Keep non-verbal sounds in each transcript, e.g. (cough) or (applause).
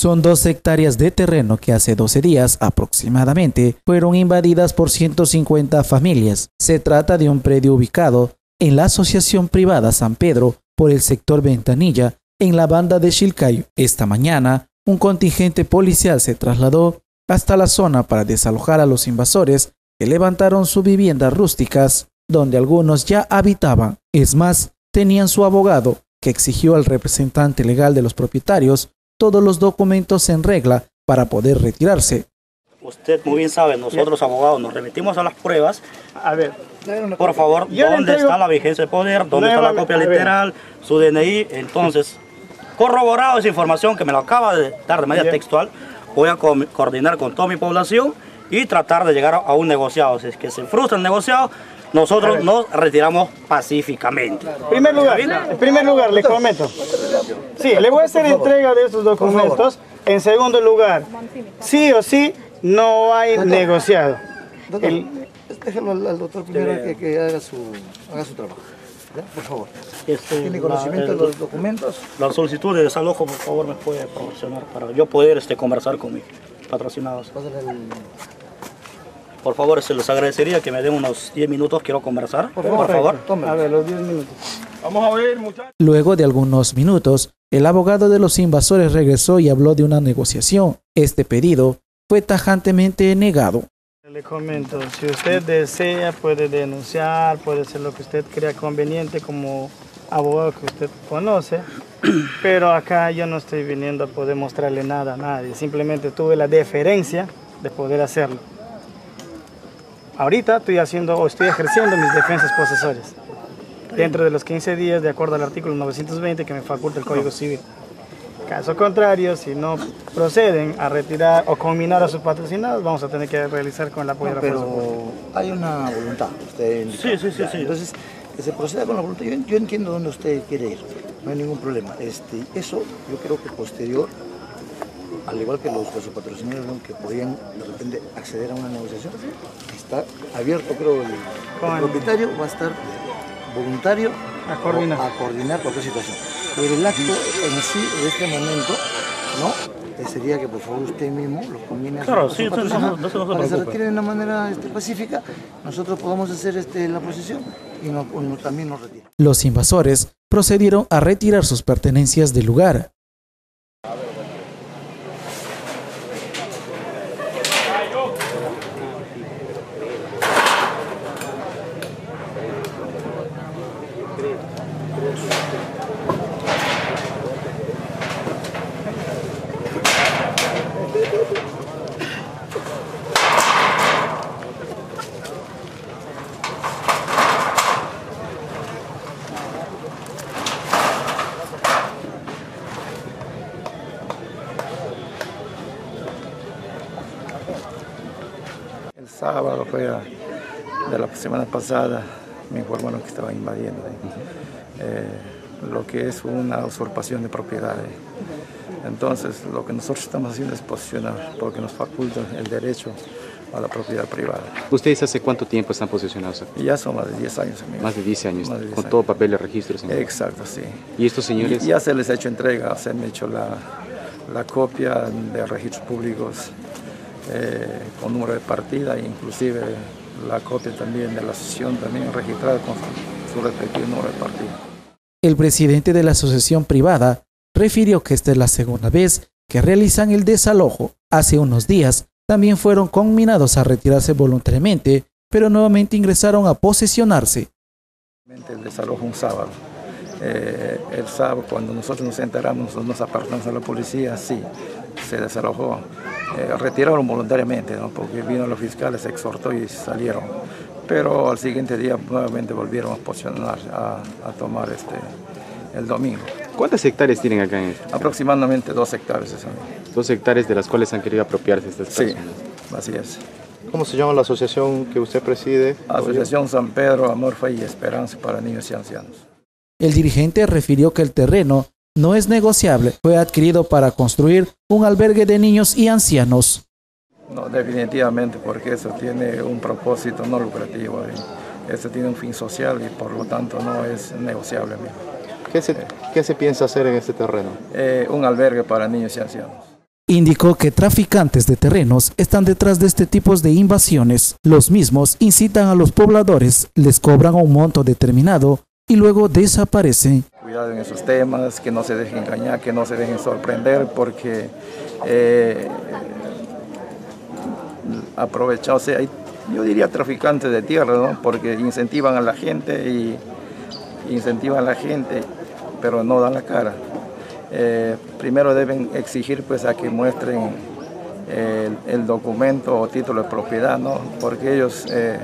Son dos hectáreas de terreno que hace 12 días aproximadamente fueron invadidas por 150 familias. Se trata de un predio ubicado en la Asociación Privada San Pedro por el sector Ventanilla en la banda de Chilcayo. Esta mañana, un contingente policial se trasladó hasta la zona para desalojar a los invasores que levantaron sus viviendas rústicas donde algunos ya habitaban. Es más, tenían su abogado que exigió al representante legal de los propietarios todos los documentos en regla para poder retirarse. Usted muy bien sabe, nosotros abogados nos remitimos a las pruebas. A ver, por favor, ¿dónde está la vigencia de poder? ¿Dónde está la copia literal? Su DNI. Entonces, corroborado esa información que me lo acaba de dar de manera textual, voy a coordinar con toda mi población y tratar de llegar a un negociado. Si es que se frustra el negociado, nosotros nos retiramos pacíficamente. En primer lugar, en primer lugar, le comento. Sí, le voy a hacer entrega de estos documentos. En segundo lugar, sí o sí, no hay negociado. Doctor, déjelo al, doctor primero que, haga, su, haga su trabajo. Por favor. Este, ¿Tiene conocimiento de los documentos? La solicitud de desalojo, por favor, me puede proporcionar para yo poder este, conversar con mis patrocinados. Por favor, se los agradecería que me den unos 10 minutos, quiero conversar. Por favor. A ver, los 10 minutos. Vamos a ver, muchachos. Luego de algunos minutos, el abogado de los invasores regresó y habló de una negociación. Este pedido fue tajantemente negado. Le comento, si usted desea puede denunciar, puede hacer lo que usted crea conveniente como abogado que usted conoce, (clears throat) pero acá yo no estoy viniendo a poder mostrarle nada a nadie, simplemente tuve la deferencia de poder hacerlo. Ahorita estoy haciendo o estoy ejerciendo mis defensas posesorias dentro de los 15 días de acuerdo al artículo 920 que me faculta el Código Civil. Caso contrario, si no proceden a retirar o combinar a sus patrocinados, vamos a tener que realizar con el apoyo de la Pero hay una voluntad, usted Sí, sí, sí, sí. Entonces, que se proceda con la voluntad. Yo, entiendo dónde usted quiere ir, no hay ningún problema. Este, eso yo creo que posterior al igual que los, los patrocinadores que podían de repente acceder a una negociación, está abierto, creo, el, propietario va a estar voluntario a coordinar. a coordinar cualquier situación. Pero el acto en sí, de este momento, ¿no? sería que por favor usted mismo lo combine claro, a sí, no, no, no, no para que se retire de una manera este, pacífica, nosotros podamos hacer este, la posición y no, también nos retire. Los invasores procedieron a retirar sus pertenencias del lugar. El fue de la semana pasada, me informaron que estaban invadiendo eh, lo que es una usurpación de propiedades. Entonces, lo que nosotros estamos haciendo es posicionar, porque nos faculta el derecho a la propiedad privada. ¿Ustedes hace cuánto tiempo están posicionados aquí? Ya son más de 10 años. Más de 10 años, con todo papel de registros. Exacto, sí. ¿Y estos señores? ya se les ha hecho entrega, se han hecho la, la copia de registros públicos eh, con número de partida inclusive la copia también de la sesión también registrada con su respectivo número de partida. El presidente de la asociación privada refirió que esta es la segunda vez que realizan el desalojo. Hace unos días también fueron conminados a retirarse voluntariamente, pero nuevamente ingresaron a posesionarse. El desalojo un sábado. Eh, el sábado, cuando nosotros nos enteramos, nos apartamos a la policía, sí, se desalojó. Eh, retiraron voluntariamente, ¿no? porque vino los fiscales, se exhortó y salieron. Pero al siguiente día nuevamente volvieron a posicionar, a, a tomar este, el domingo. ¿Cuántas hectáreas tienen acá en esto? Aproximadamente dos hectáreas. Eso. Dos hectáreas de las cuales han querido apropiarse estas personas. Sí, así es. ¿Cómo se llama la asociación que usted preside? Asociación San Pedro, Amor, Fe y Esperanza para Niños y Ancianos. El dirigente refirió que el terreno no es negociable, fue adquirido para construir un albergue de niños y ancianos. No, definitivamente, porque eso tiene un propósito no lucrativo. Eso tiene un fin social y por lo tanto no es negociable. ¿Qué se, ¿Qué se piensa hacer en este terreno? Eh, un albergue para niños y ancianos. Indicó que traficantes de terrenos están detrás de este tipo de invasiones. Los mismos incitan a los pobladores, les cobran un monto determinado y luego desaparecen. En esos temas, que no se dejen engañar, que no se dejen sorprender, porque eh, aprovechado, hay, yo diría traficantes de tierra, ¿no? porque incentivan a la gente y incentivan a la gente, pero no dan la cara. Eh, primero deben exigir pues a que muestren el, documento o título de propiedad, ¿no? porque ellos eh,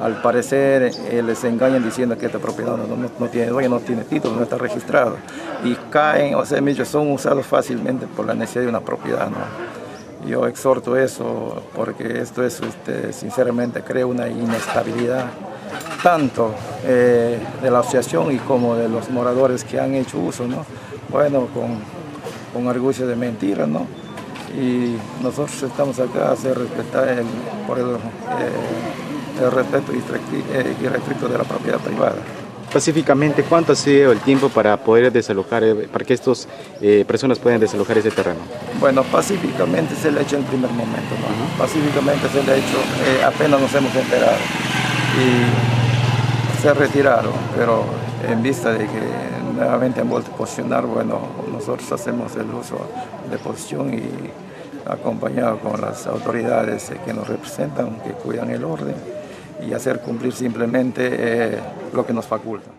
al parecer eh, les engañan diciendo que esta propiedad no, tiene dueño, no tiene título, no está registrado y caen, o sea, son usados fácilmente por la necesidad de una propiedad. ¿no? Yo exhorto eso porque esto es, este, sinceramente, crea una inestabilidad tanto eh, de la asociación y como de los moradores que han hecho uso, ¿no? Bueno, con, con de mentiras, ¿no? Y nosotros estamos acá a hacer respetar el, por el, eh, el respeto eh, irrestricto de la propiedad privada. Pacíficamente, ¿cuánto ha sido el tiempo para poder desalojar, para que estas personas puedan desalojar ese terreno? Bueno, pacíficamente se le ha hecho en el primer momento, ¿no? Pacíficamente se le ha hecho, apenas nos hemos enterado. Y se retiraron, pero en vista de que nuevamente han vuelto a posicionar, bueno, nosotros hacemos el uso de posición y acompañado con las autoridades que nos representan, que cuidan el orden y hacer cumplir simplemente eh, lo que nos faculta.